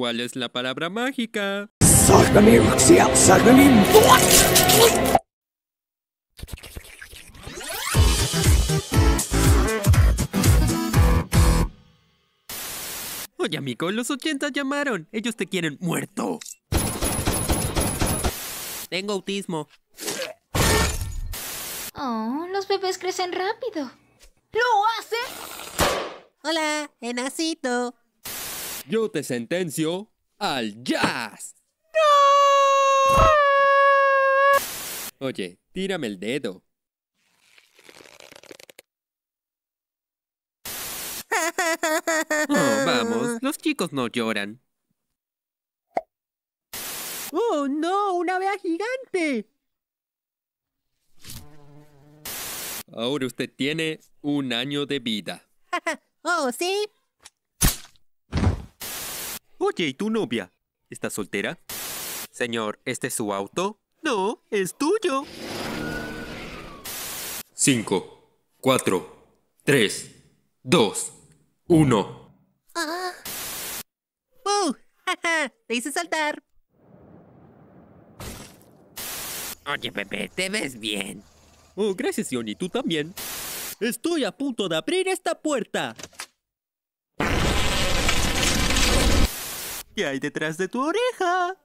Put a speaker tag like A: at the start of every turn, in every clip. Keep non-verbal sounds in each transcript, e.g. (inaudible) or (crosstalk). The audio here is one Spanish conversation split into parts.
A: ¿Cuál es la palabra mágica? Oye, amigo, los 80 llamaron. Ellos te quieren muerto. Tengo autismo.
B: Oh, los bebés crecen rápido.
C: ¿Lo hace?
D: Hola, Enacito.
A: Yo te sentencio al jazz. Oye, tírame el dedo. (laughs) Oh, vamos, los chicos no lloran.
C: ¡Oh, no! ¡Una vea gigante!
A: Ahora usted tiene un año de vida. (laughs)
D: oh, ¿sí?
A: Oye, ¿y tu novia? ¿Está soltera? Señor, ¿este es su auto? No, es tuyo. Cinco, cuatro, tres, dos, uno.
D: Ah. ¡Uh! Te hice saltar.
E: Oye, Pepe, te ves bien.
A: Oh, gracias, Johnny. Tú también. Estoy a punto de abrir esta puerta.
C: ¿Qué hay detrás de tu oreja?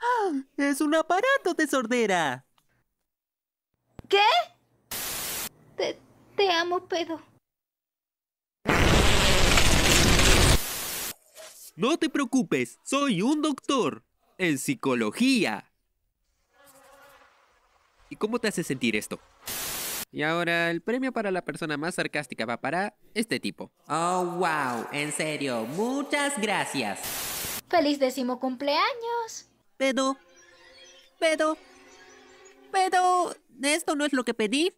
C: ¡Ah! Es un aparato de sordera.
B: ¿Qué? Te, te amo, pedo.
A: No te preocupes, soy un doctor en psicología. ¿Y cómo te hace sentir esto? Y ahora el premio para la persona más sarcástica va para este tipo.
E: Oh, wow, en serio, muchas gracias.
B: ¡Feliz décimo cumpleaños!
D: Pero, pero, pero, esto no es lo que pedí.